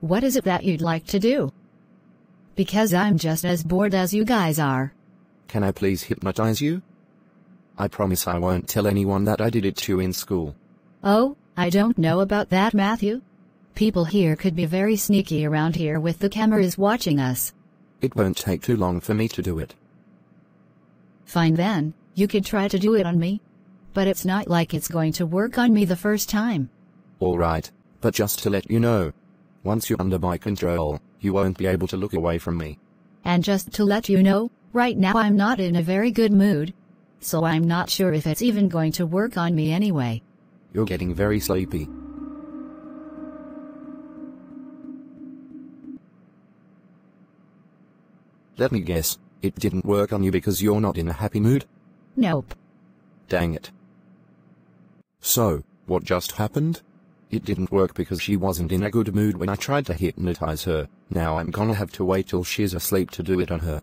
What is it that you'd like to do? Because I'm just as bored as you guys are. Can I please hypnotize you? I promise I won't tell anyone that I did it to you in school. Oh, I don't know about that, Matthew. People here could be very sneaky around here with the cameras watching us. It won't take too long for me to do it. Fine then, you could try to do it on me. But it's not like it's going to work on me the first time. Alright, but just to let you know. Once you're under my control, you won't be able to look away from me. And just to let you know, right now I'm not in a very good mood. So I'm not sure if it's even going to work on me anyway. You're getting very sleepy. Let me guess, it didn't work on you because you're not in a happy mood? Nope. Dang it. So, what just happened? It didn't work because she wasn't in a good mood when I tried to hypnotize her. Now I'm gonna have to wait till she's asleep to do it on her.